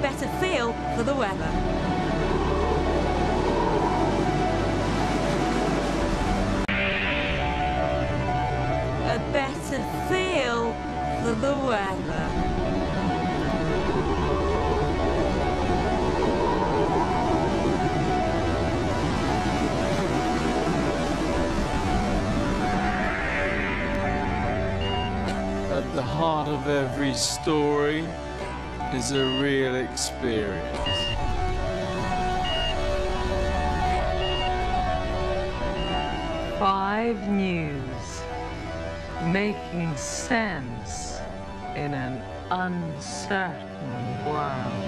better feel for the weather. A better feel for the weather. At the heart of every story is a real experience. Five News, making sense in an uncertain world.